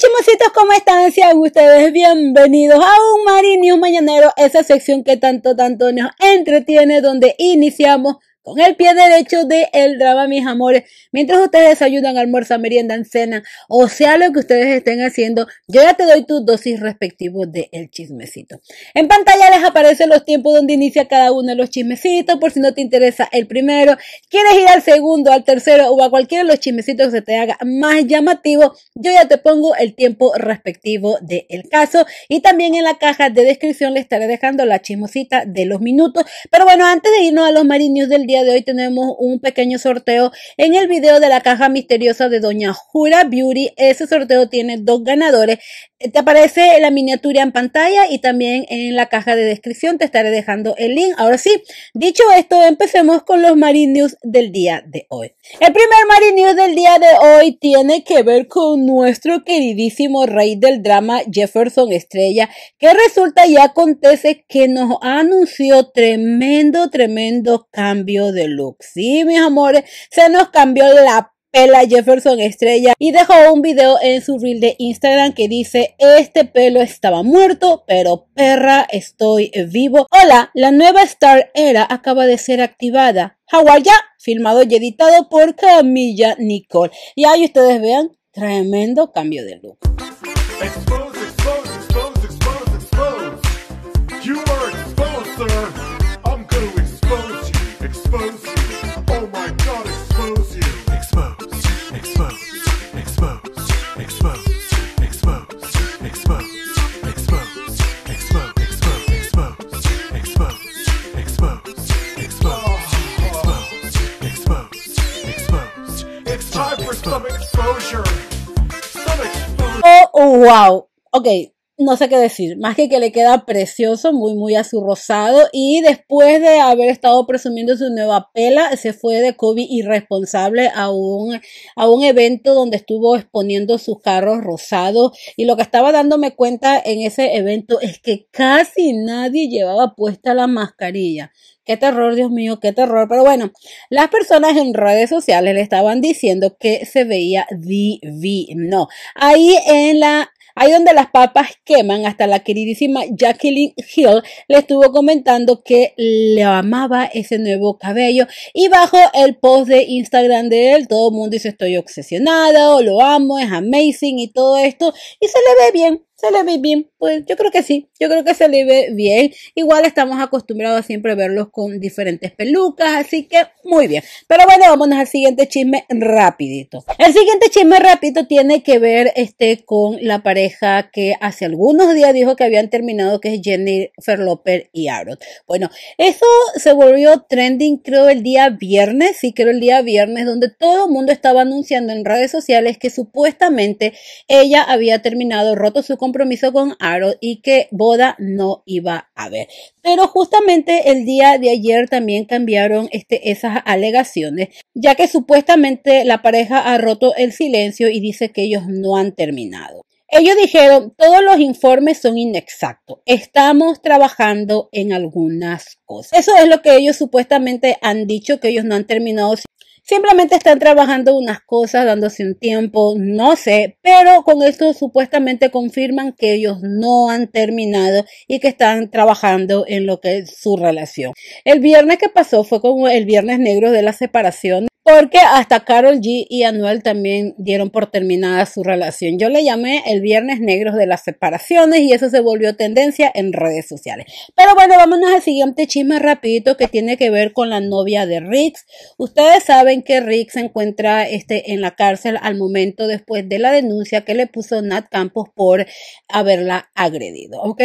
chismositos, ¿cómo están? Sean ustedes bienvenidos a un Marinio Mañanero, esa sección que tanto, tanto nos entretiene, donde iniciamos con el pie derecho de el drama, mis amores. Mientras ustedes ayudan almuerzan, merienda, cena, o sea lo que ustedes estén haciendo, yo ya te doy tus dosis respectivos de el chismecito. En pantalla les aparecen los tiempos donde inicia cada uno de los chismecitos, por si no te interesa el primero, quieres ir al segundo, al tercero o a cualquiera de los chismecitos que se te haga más llamativo, yo ya te pongo el tiempo respectivo del caso y también en la caja de descripción le estaré dejando la chismosita de los minutos. Pero bueno, antes de irnos a los marinos del día de hoy tenemos un pequeño sorteo en el video de la caja misteriosa de Doña Jura Beauty. Ese sorteo tiene dos ganadores. Te aparece la miniatura en pantalla y también en la caja de descripción te estaré dejando el link. Ahora sí, dicho esto, empecemos con los Marinius del día de hoy. El primer Marinius del día de hoy tiene que ver con nuestro queridísimo rey del drama Jefferson Estrella, que resulta y acontece que nos anunció tremendo, tremendo cambio de look. Sí, mis amores, se nos cambió la pela Jefferson Estrella y dejó un video en su reel de Instagram que dice este pelo estaba muerto pero perra estoy vivo. Hola la nueva Star Era acaba de ser activada. Hawaii filmado y editado por Camilla Nicole y ahí ustedes vean tremendo cambio de look Oh, wow. Okay, no sé qué decir, más que que le queda precioso, muy, muy a su rosado. Y después de haber estado presumiendo su nueva pela, se fue de Kobe irresponsable a un, a un evento donde estuvo exponiendo sus carros rosados. Y lo que estaba dándome cuenta en ese evento es que casi nadie llevaba puesta la mascarilla. Qué terror, Dios mío, qué terror. Pero bueno, las personas en redes sociales le estaban diciendo que se veía divino. Ahí en la Ahí donde las papas queman, hasta la queridísima Jacqueline Hill le estuvo comentando que le amaba ese nuevo cabello. Y bajo el post de Instagram de él, todo el mundo dice estoy obsesionada o lo amo, es amazing y todo esto. Y se le ve bien, se le ve bien. Pues yo creo que sí, yo creo que se le ve bien. Igual estamos acostumbrados a siempre verlos con diferentes pelucas, así que muy bien. Pero bueno, vámonos al siguiente chisme rapidito. El siguiente chisme rápido tiene que ver este con la pareja que hace algunos días dijo que habían terminado, que es Jennifer Lopez y Aaron. Bueno, eso se volvió trending creo el día viernes, sí creo el día viernes, donde todo el mundo estaba anunciando en redes sociales que supuestamente ella había terminado, roto su compromiso con Aaron y que boda no iba a haber. Pero justamente el día de ayer también cambiaron este, esas alegaciones, ya que supuestamente la pareja ha roto el silencio y dice que ellos no han terminado. Ellos dijeron, todos los informes son inexactos. Estamos trabajando en algunas cosas. Eso es lo que ellos supuestamente han dicho, que ellos no han terminado Simplemente están trabajando unas cosas, dándose un tiempo, no sé, pero con esto supuestamente confirman que ellos no han terminado y que están trabajando en lo que es su relación. El viernes que pasó fue como el viernes negro de la separación porque hasta Carol G y Anuel también dieron por terminada su relación. Yo le llamé el viernes negro de las separaciones y eso se volvió tendencia en redes sociales. Pero bueno, vámonos al siguiente chisme rapidito que tiene que ver con la novia de Riggs. Ustedes saben que Riggs se encuentra este, en la cárcel al momento después de la denuncia que le puso Nat Campos por haberla agredido. ¿ok?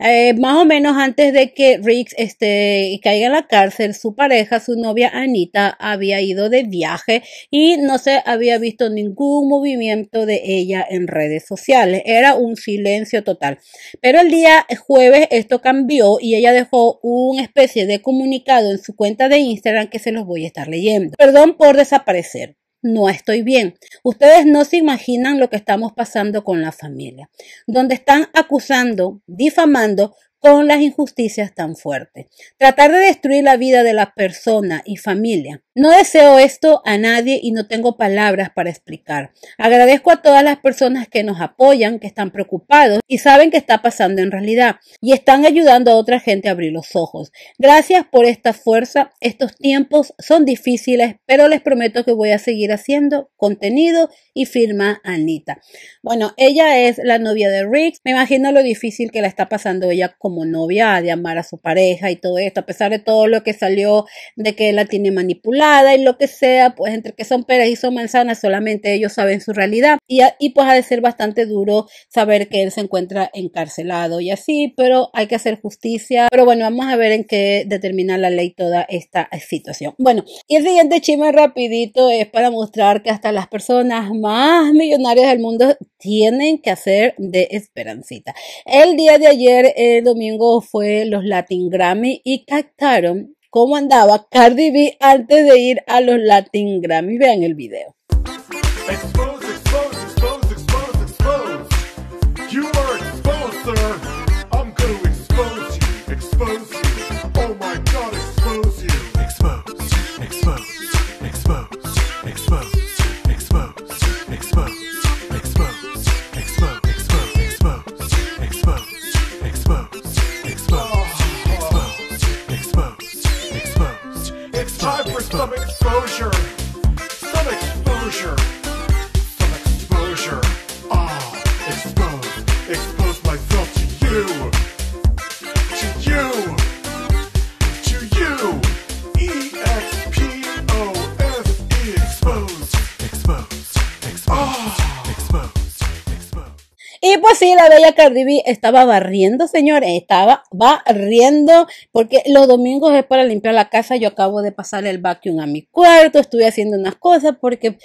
Eh, más o menos antes de que Riggs este, caiga en la cárcel, su pareja, su novia Anita, había ido de viaje y no se había visto ningún movimiento de ella en redes sociales. Era un silencio total. Pero el día jueves esto cambió y ella dejó una especie de comunicado en su cuenta de Instagram que se los voy a estar leyendo. Perdón por desaparecer no estoy bien. Ustedes no se imaginan lo que estamos pasando con la familia, donde están acusando, difamando con las injusticias tan fuertes. Tratar de destruir la vida de la persona y familia. No deseo esto a nadie y no tengo palabras para explicar. Agradezco a todas las personas que nos apoyan, que están preocupados y saben qué está pasando en realidad y están ayudando a otra gente a abrir los ojos. Gracias por esta fuerza. Estos tiempos son difíciles, pero les prometo que voy a seguir haciendo contenido y firma Anita. Bueno, ella es la novia de Rick. Me imagino lo difícil que la está pasando ella como novia de amar a su pareja y todo esto, a pesar de todo lo que salió de que la tiene manipulada y lo que sea, pues entre que son peras y son manzanas, solamente ellos saben su realidad. Y, y pues ha de ser bastante duro saber que él se encuentra encarcelado y así, pero hay que hacer justicia. Pero bueno, vamos a ver en qué determina la ley toda esta situación. Bueno, y el siguiente chisme rapidito es para mostrar que hasta las personas más millonarias del mundo tienen que hacer de esperancita. El día de ayer, el domingo, fue los Latin Grammy y captaron cómo andaba Cardi B antes de ir a los Latin Grammy. Vean el video. Explode. Y pues sí, la bella Cardi B estaba barriendo, señores, estaba barriendo, porque los domingos es para limpiar la casa. Yo acabo de pasar el vacuum a mi cuarto, estuve haciendo unas cosas, porque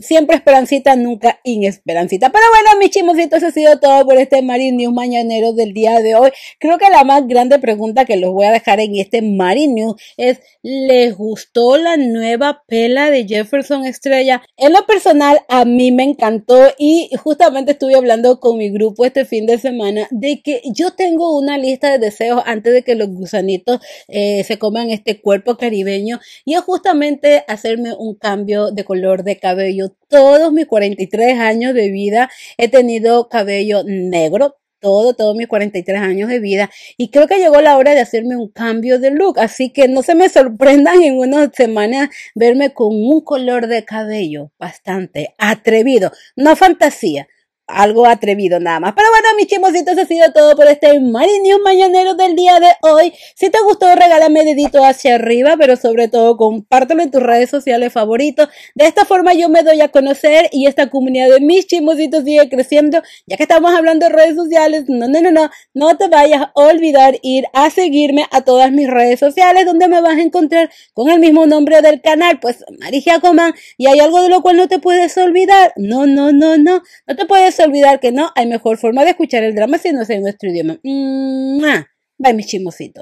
siempre esperancita, nunca inesperancita. Pero bueno, mis chimositos, eso ha sido todo por este Marine News mañanero del día de hoy. Creo que la más grande pregunta que los voy a dejar en este Marine News es, ¿les gustó la nueva pela de Jefferson Estrella? En lo personal, a mí me encantó y justamente estuve hablando con mi grupo este fin de semana de que yo tengo una lista de deseos antes de que los gusanitos eh, se coman este cuerpo caribeño y es justamente hacerme un cambio de color de cabello. Todos mis 43 años de vida he tenido cabello negro, todo, todos mis 43 años de vida y creo que llegó la hora de hacerme un cambio de look, así que no se me sorprendan en unas semanas verme con un color de cabello bastante atrevido, no fantasía, algo atrevido nada más. Pero bueno, mis chimositos, ha sido todo por este Marinium Mañanero del día de hoy. Si te gustó, regálame dedito hacia arriba, pero sobre todo compártelo en tus redes sociales favoritos. De esta forma yo me doy a conocer y esta comunidad de mis chimositos sigue creciendo. Ya que estamos hablando de redes sociales, no, no, no, no, no te vayas a olvidar ir a seguirme a todas mis redes sociales donde me vas a encontrar con el mismo nombre del canal, pues Marigia Coman. Y hay algo de lo cual no te puedes olvidar. No, no, no, no, no te puedes olvidar que no hay mejor forma de escuchar el drama si no es en nuestro idioma. Bye, mis chismositos.